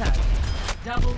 attack. Double